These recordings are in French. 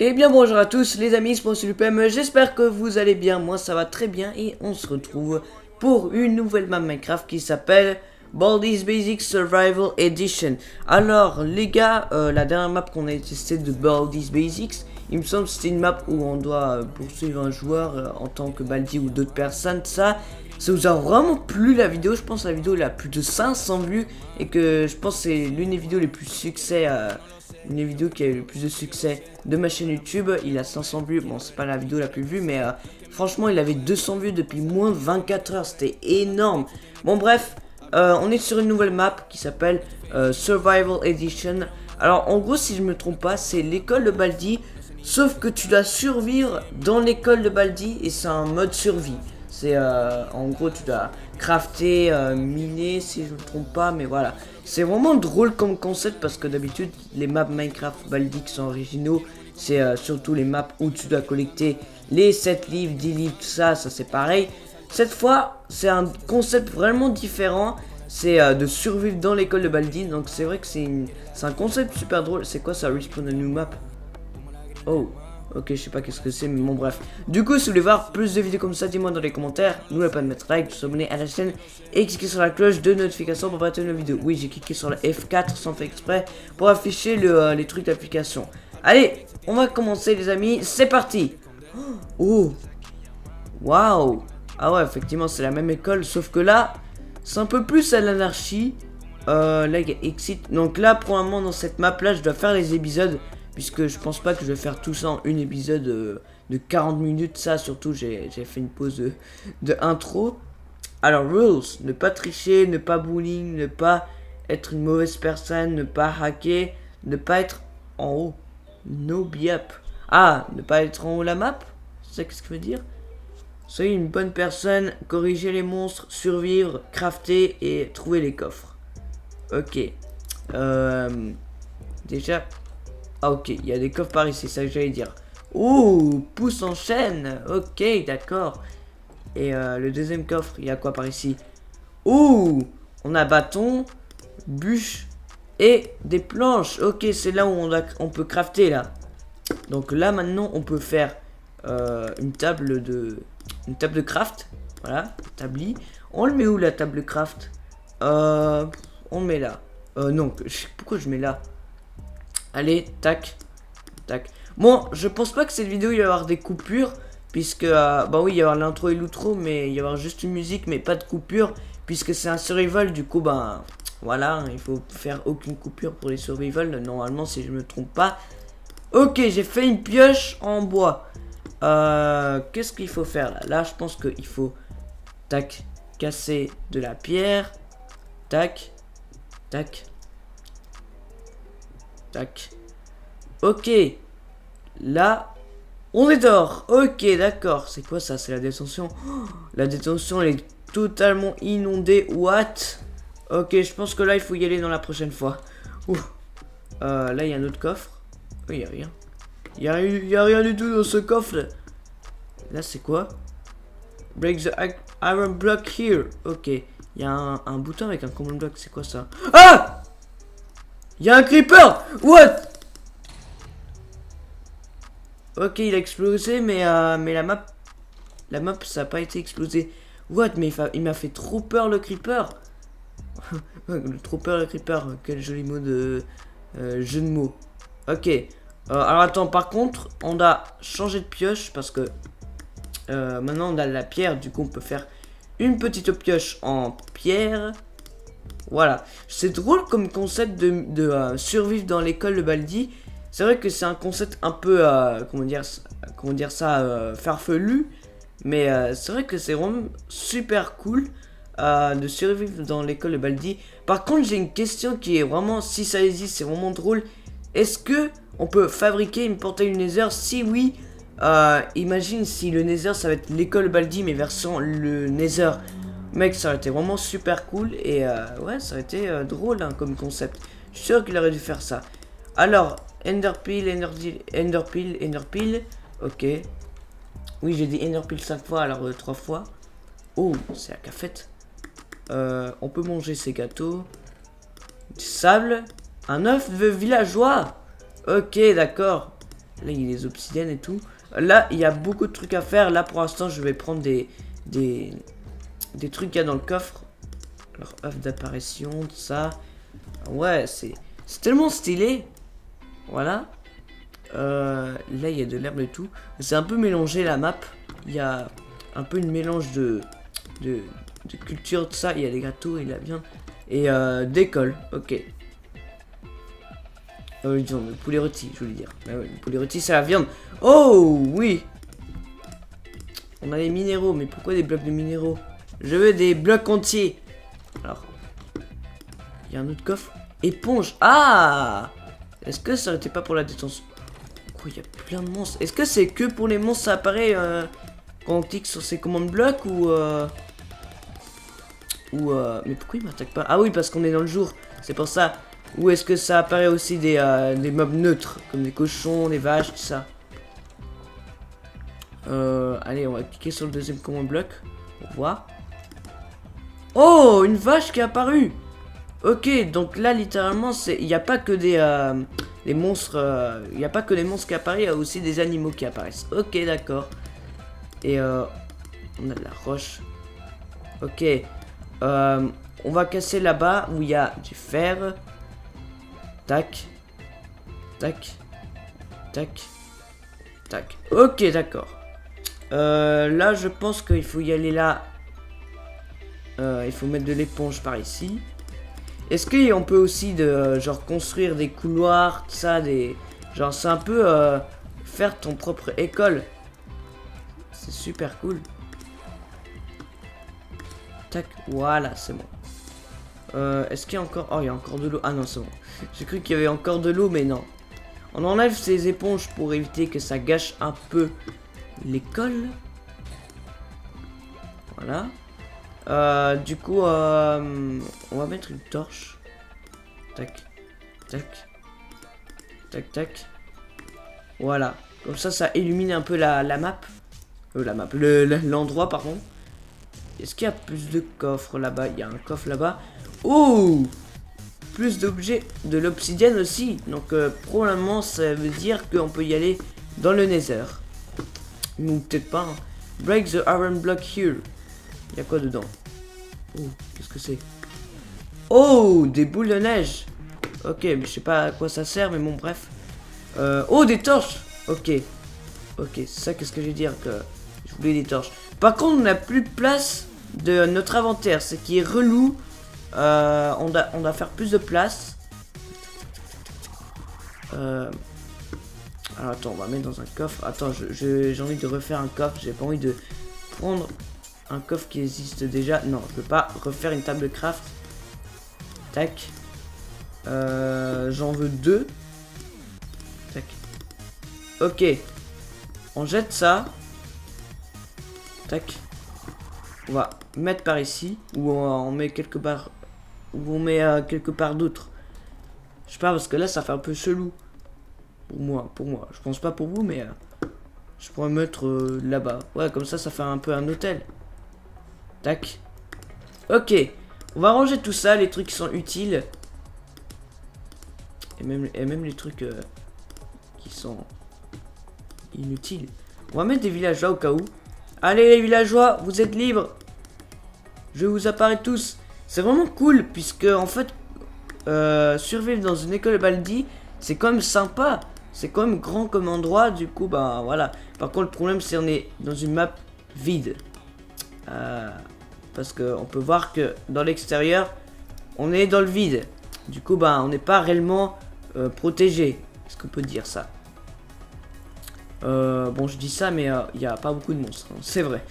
Eh bien bonjour à tous les amis, c'est Lupem, j'espère que vous allez bien, moi ça va très bien et on se retrouve pour une nouvelle map Minecraft qui s'appelle Baldi's Basic Survival Edition. Alors les gars, euh, la dernière map qu'on a testée de Baldi's Basics, il me semble que c'était une map où on doit euh, poursuivre un joueur euh, en tant que Baldi ou d'autres personnes, ça, ça vous a vraiment plu la vidéo, je pense que la vidéo elle a plus de 500 vues et que je pense que c'est l'une des vidéos les plus succès une vidéo qui a eu le plus de succès de ma chaîne YouTube. Il a 500 vues. Bon, c'est pas la vidéo la plus vue, mais euh, franchement, il avait 200 vues depuis moins de 24 heures. C'était énorme. Bon, bref, euh, on est sur une nouvelle map qui s'appelle euh, Survival Edition. Alors, en gros, si je me trompe pas, c'est l'école de Baldi. Sauf que tu dois survivre dans l'école de Baldi et c'est un mode survie. C'est en gros, tu dois crafter, miner, si je me trompe pas, mais voilà. C'est vraiment drôle comme concept parce que d'habitude, les maps Minecraft Baldi qui sont originaux, c'est euh, surtout les maps où tu dois collecter les 7 livres, 10 livres, tout ça, ça c'est pareil. Cette fois, c'est un concept vraiment différent. C'est euh, de survivre dans l'école de Baldi. Donc c'est vrai que c'est un concept super drôle. C'est quoi ça, respawn a new map? Oh Ok, je sais pas qu'est-ce que c'est, mais bon, bref. Du coup, si vous voulez voir plus de vidéos comme ça, dis-moi dans les commentaires. N'oubliez pas de mettre like, de s'abonner à la chaîne et cliquer sur la cloche de notification pour pas rater une vidéo. Oui, j'ai cliqué sur la F4 sans faire exprès pour afficher euh, les trucs d'application. Allez, on va commencer, les amis. C'est parti. Oh Waouh Ah ouais, effectivement, c'est la même école, sauf que là, c'est un peu plus à l'anarchie. Euh, là, Exit. Donc là, pour un moment, dans cette map-là, je dois faire les épisodes puisque je pense pas que je vais faire tout ça en une épisode euh, de 40 minutes. Ça, surtout, j'ai fait une pause de, intro. Alors, rules, ne pas tricher, ne pas bullying, ne pas être une mauvaise personne, ne pas hacker, ne pas être en haut. No biap. Ah, ne pas être en haut la map? C'est ça que ça veut dire? Soyez une bonne personne, corriger les monstres, survivre, crafter et trouver les coffres. Ok. Euh, déjà, ah ok, il y a des coffres par ici, c'est ça que j'allais dire. Ouh, pouce en chaîne. Ok, d'accord. Et euh, le deuxième coffre, il y a quoi par ici? Ouh, on a bâton, bûche et des planches. Ok, c'est là où on, peut crafter là. Donc là maintenant, on peut faire euh, une table de une table de craft. Voilà, tabli. On le met où la table de craft? Euh, On met là. Euh, non, pourquoi je mets là? Allez, tac, tac. Bon, je pense pas que cette vidéo, il va y avoir des coupures. Puisque, euh, bah oui, il y avoir l'intro et l'outro, mais il y avoir juste une musique, mais pas de coupure. Puisque c'est un survival, du coup, bah, voilà, il faut faire aucune coupure pour les survival, normalement, si je me trompe pas. Ok, j'ai fait une pioche en bois. Euh, Qu'est-ce qu'il faut faire là? Là, je pense qu'il faut, tac, casser de la pierre. Tac, tac, Ok. Là, on est dehors. Ok, d'accord. C'est quoi ça? C'est la détention. la détention, elle est totalement inondée. What? Ok, je pense que là, il faut y aller dans la prochaine fois. Euh, là, il y a un autre coffre. Oh, il n'y a rien. Il y a rien du tout dans ce coffre. Là, c'est quoi? Break the iron block here. Ok. Il y a un, un bouton avec un command block. C'est quoi ça? Ah il y a un creeper What? Ok, il a explosé, mais, euh, mais la map... La map, ça n'a pas été explosé. What? Mais il m'a fait trop peur, le creeper Trop peur, le creeper. Quel joli mot de... Euh, jeu de mots. Ok. Euh, alors, attends, par contre, on a changé de pioche, parce que... maintenant, on a la pierre, du coup, on peut faire une petite pioche en pierre voilà. C'est drôle comme concept de, euh, survivre dans l'école de Baldi. C'est vrai que c'est un concept un peu, euh, comment, dire, ça, euh, farfelu. Mais c'est vrai que c'est vraiment super cool de survivre dans l'école de Baldi. Par contre, j'ai une question qui est vraiment, si ça existe, c'est vraiment drôle. Est-ce que on peut fabriquer une portail Nether? Si oui, imagine si le Nether ça va être l'école Baldi mais version le Nether Mec, ça aurait été vraiment super cool et euh, ouais, ça aurait été euh, drôle hein, comme concept. Je suis sûr qu'il aurait dû faire ça. Alors, Enderpeel, Enderpeel, Enderpeel, Enderpeel. Ok. Oui, j'ai dit Enderpeel 5 fois, alors 3 euh, fois. Oh, c'est la cafette. on peut manger ces gâteaux. Du sable. Un œuf de villageois. Ok, d'accord. Là, il y a des obsidiennes et tout. Là, il y a beaucoup de trucs à faire. Là, pour l'instant, je vais prendre des, des, des trucs qu'il y a dans le coffre. Alors, œuf d'apparition, tout ça. Ouais, c'est tellement stylé. Voilà. Euh, là, il y a de l'herbe et tout. C'est un peu mélangé la map. Il y a un peu une mélange de, de, de culture, tout ça. Il y a des gâteaux et la viande. Et euh, d'école, ok. Oh, disons, le poulet rôti, je voulais dire. Ah le poulet rôti, c'est la viande. Oh, oui. On a des minéraux, mais pourquoi des blocs de minéraux? Je veux des blocs entiers. Alors, il y a un autre coffre. Éponge. Ah Est-ce que ça n'était pas pour la détention? Quoi, il y a plein de monstres. Est-ce que c'est que pour les monstres ça apparaît euh, quand on clique sur ces commandes blocs ou... Euh... Ou... Euh... Mais pourquoi il m'attaque pas? Ah oui, parce qu'on est dans le jour. C'est pour ça. Ou est-ce que ça apparaît aussi des, des mobs neutres, comme des cochons, des vaches, tout ça? Allez, on va cliquer sur le deuxième command bloc pour voir. Oh, une vache qui est apparue Ok, donc là, littéralement, il n'y a pas que des, euh, monstres... euh, Il n'y a pas que des monstres qui apparaissent, il y a aussi des animaux qui apparaissent. Ok, d'accord. Et euh, on a de la roche. Ok. Euh, on va casser là-bas où il y a du fer. Tac. Tac. Tac. Tac. Ok, d'accord. Là, je pense qu'il faut y aller là. Euh, il faut mettre de l'éponge par ici. Est-ce qu'on peut aussi de euh, genre construire des couloirs, tout ça, des genre c'est un peu euh, faire ton propre école. C'est super cool. Tac, voilà, c'est bon. Est-ce qu'il y a encore... Oh, il y a encore de l'eau. Ah non, c'est bon. J'ai cru qu'il y avait encore de l'eau, mais non. On enlève ces éponges pour éviter que ça gâche un peu l'école. Voilà. Euh, du coup, euh, on va mettre une torche. Tac, tac, tac, tac. Voilà. Comme ça, ça illumine un peu la, map. Euh, la map, le- l'endroit, pardon. Est-ce qu'il y a plus de coffres là-bas? Il y a un coffre là-bas. Oh Plus d'objets, de l'obsidienne aussi. Donc, euh, probablement, ça veut dire qu'on peut y aller dans le nether. Ou peut-être pas. hein. Break the iron block here. Il y a quoi dedans Oh, qu'est-ce que c'est Oh, des boules de neige. Ok, mais je sais pas à quoi ça sert, mais bon, bref. Euh, oh, des torches. Ok. Ok, ça, qu'est-ce que je vais dire que je voulais des torches. Par contre, on n'a plus de place de notre inventaire, ce qui est relou. Euh, on, doit, on faire plus de place. Euh, alors attends, on va mettre dans un coffre. Attends, je- je- j'ai envie de refaire un coffre. J'ai pas envie de prendre un coffre qui existe déjà. Non, je peux pas refaire une table de craft. Tac. Euh, J'en veux deux. Tac. Ok. On jette ça. Tac. On va mettre par ici. Ou on, met quelque part. Ou on met euh, quelque part d'autre. Je sais pas, parce que là, ça fait un peu chelou. Pour moi, pour moi. Je pense pas pour vous, mais... euh, je pourrais mettre là-bas. Ouais, comme ça, ça fait un peu un hôtel. Tac. Ok. On va ranger tout ça, les trucs qui sont utiles. Et même, les trucs euh, qui sont inutiles. On va mettre des villageois au cas où. Allez les villageois, vous êtes libres. Je vous apparais tous. C'est vraiment cool puisque en fait, euh, survivre dans une école Baldi, c'est quand même sympa. C'est quand même grand comme endroit. Du coup, bah voilà. Par contre, le problème c'est on est dans une map vide. Euh, parce que on peut voir que dans l'extérieur, on est dans le vide. Du coup, bah on n'est pas réellement euh, protégé. Est-ce qu'on peut dire ça? Euh, Bon, je dis ça, mais il n'y a pas beaucoup de monstres. hein, c'est vrai.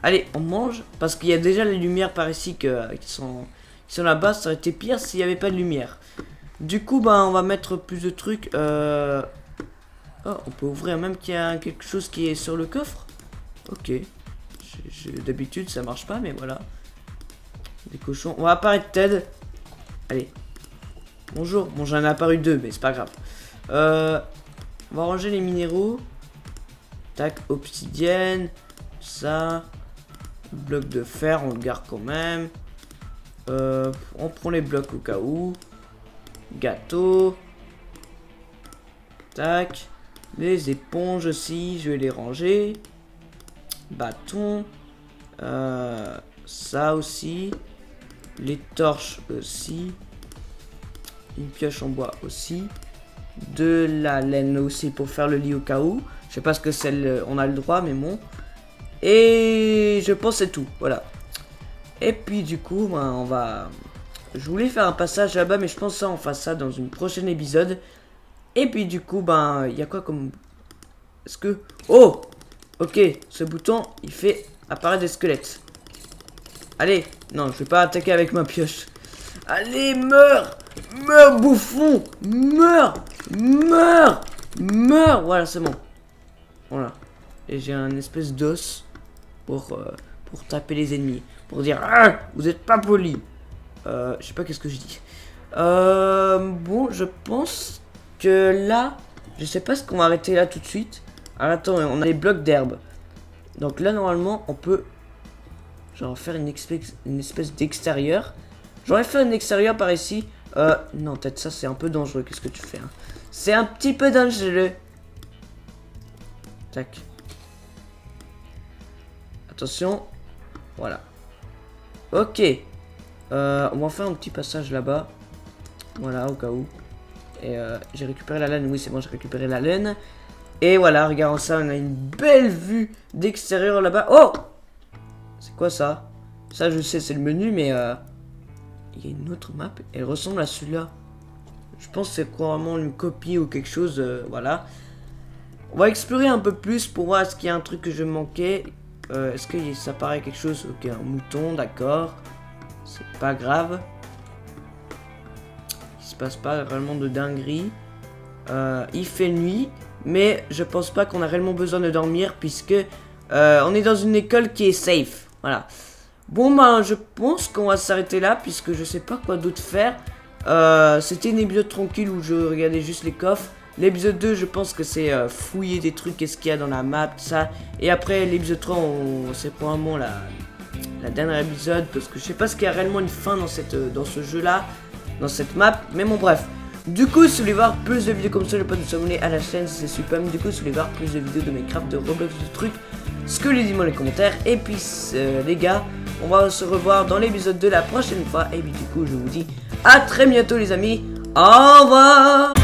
Allez, on mange. Parce qu'il y a déjà les lumières par ici qui sont, qui sont là-bas. Ça aurait été pire s'il n'y avait pas de lumière. Du coup, bah, on va mettre plus de trucs. Euh... Oh, on peut ouvrir même qu'il y a quelque chose qui est sur le coffre. Ok. D'habitude, ça marche pas, mais voilà. Des cochons. On va apparaître Ted. Allez. Bonjour. Bon, j'en ai apparu deux, mais c'est pas grave. Euh, on va ranger les minéraux. Tac, obsidienne. Ça. Bloc de fer, on le garde quand même. Euh, on prend les blocs au cas où. Gâteau. Tac. Les éponges aussi, je vais les ranger. Bâton. Euh, ça aussi. Les torches aussi. Une pioche en bois aussi. De la laine aussi pour faire le lit au cas où. Je sais pas ce que c'est, on a le droit, mais bon. Et je pense c'est tout, voilà. Et puis du coup, ben, on va... Je voulais faire un passage là-bas, mais je pense ça, on fasse ça dans une prochaine épisode. Et puis du coup, ben, il y a quoi comme... Est-ce que... Oh Ok, ce bouton, il fait apparaître des squelettes. Allez, non, je vais pas attaquer avec ma pioche. Allez, meurs Meurs, bouffon Meurs Meurs Meurs Voilà, c'est bon. Voilà. Et j'ai un espèce d'os pour, euh, taper les ennemis. Pour dire ah, vous êtes pas poli. Euh, je sais pas qu'est-ce que je dis. Euh, bon, je pense que là, je sais pas ce qu'on va arrêter là tout de suite. Alors attends, on a les blocs d'herbe. Donc là, normalement, on peut genre faire une, une espèce d'extérieur. J'aurais fait un extérieur par ici. Euh, non, peut-être ça, c'est un peu dangereux. Qu'est-ce que tu fais hein? C'est un petit peu dangereux. Tac. Attention. Voilà. Ok. Euh, on va faire un petit passage là-bas. Voilà, au cas où. Et euh, j'ai récupéré la laine. Oui, c'est bon, j'ai récupéré la laine. Et voilà, regardons ça. On a une belle vue d'extérieur là-bas. Oh quoi ça? Ça, je sais, c'est le menu, mais... Euh, il y a une autre map. Elle ressemble à celui-là. Je pense que c'est probablement une copie ou quelque chose. voilà. On va explorer un peu plus pour voir est-ce qu'il y a un truc que je manquais. Euh, est-ce que ça paraît quelque chose? Ok, un mouton, d'accord. C'est pas grave. Il se passe pas réellement de dinguerie. Euh, il fait nuit, mais je pense pas qu'on a réellement besoin de dormir puisque euh, on est dans une école qui est safe. Voilà. Bon ben, je pense qu'on va s'arrêter là puisque je sais pas quoi d'autre faire. C'était une épisode tranquille où je regardais juste les coffres. L'épisode 2, je pense que c'est euh, fouiller des trucs, qu'est-ce qu'il y a dans la map, tout ça. Et après, l'épisode 3, c'est probablement la, la dernière épisode, parce que je sais pas ce qu'il y a réellement une fin euh, dans ce jeu-là, dans cette map. Mais bon, bref. Du coup, si vous voulez voir plus de vidéos comme ça, ne pas de s'abonner à la chaîne, c'est super. Du coup, si vous voulez voir plus de vidéos de Minecraft, de Roblox, de trucs, ce que les dis-moi les commentaires. Et puis, euh, les gars, on va se revoir dans l'épisode de la prochaine fois. Et puis, du coup, je vous dis à très bientôt, les amis. Au revoir